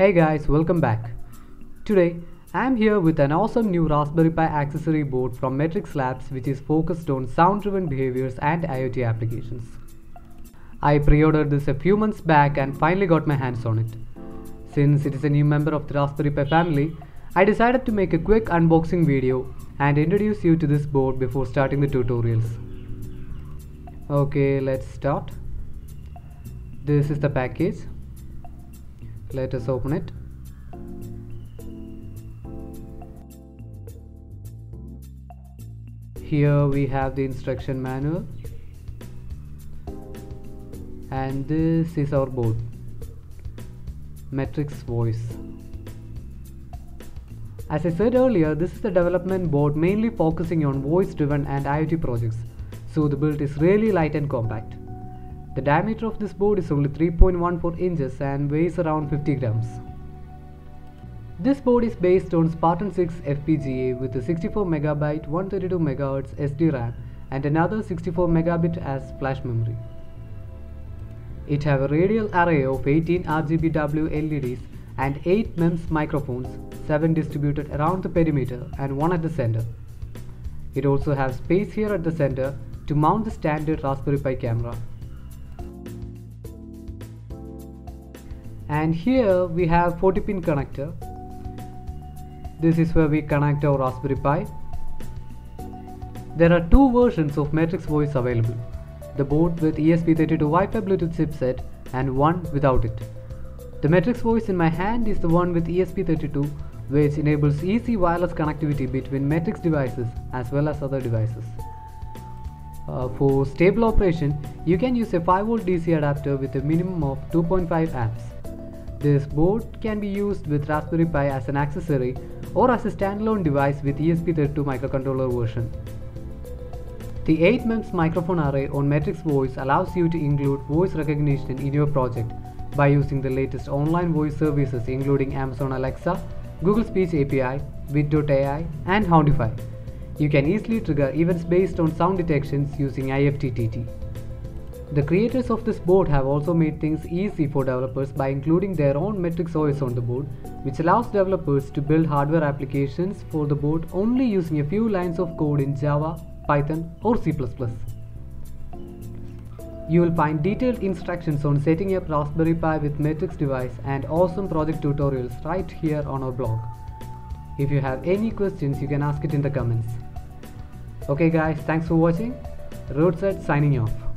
Hey guys, welcome back. Today, I am here with an awesome new Raspberry Pi accessory board from Matrix Labs which is focused on sound-driven behaviors and IoT applications. I pre-ordered this a few months back and finally got my hands on it. Since it is a new member of the Raspberry Pi family, I decided to make a quick unboxing video and introduce you to this board before starting the tutorials. Okay, let's start. This is the package. Let us open it. Here we have the instruction manual and this is our board Matrix Voice. As I said earlier, this is the development board mainly focusing on voice driven and IoT projects, so the build is really light and compact. The diameter of this board is only 3.14 inches and weighs around 50 grams. This board is based on Spartan 6 FPGA with a 64 MB 132 MHz SD RAM and another 64 megabit as flash memory. It have a radial array of 18 RGBW LEDs and 8 MEMS microphones, 7 distributed around the perimeter and 1 at the center. It also has space here at the center to mount the standard Raspberry Pi camera. And here we have 40 pin connector. This is where we connect our Raspberry Pi. There are two versions of Matrix Voice available the board with ESP32 Wi-Fi Bluetooth chipset and one without it. The Matrix Voice in my hand is the one with ESP32 which enables easy wireless connectivity between Matrix devices as well as other devices. Uh, for stable operation, you can use a 5V DC adapter with a minimum of 2.5 amps. This board can be used with Raspberry Pi as an accessory or as a standalone device with ESP32 microcontroller version. The 8 MEMS microphone array on Matrix Voice allows you to include voice recognition in your project by using the latest online voice services including Amazon Alexa, Google Speech API, Wit.ai, and Houndify. You can easily trigger events based on sound detections using IFTTT. The creators of this board have also made things easy for developers by including their own Matrix OS on the board, which allows developers to build hardware applications for the board only using a few lines of code in Java, Python or C++. You will find detailed instructions on setting up Raspberry Pi with Matrix device and awesome project tutorials right here on our blog. If you have any questions, you can ask it in the comments. Okay guys, thanks for watching. RootSaid signing off.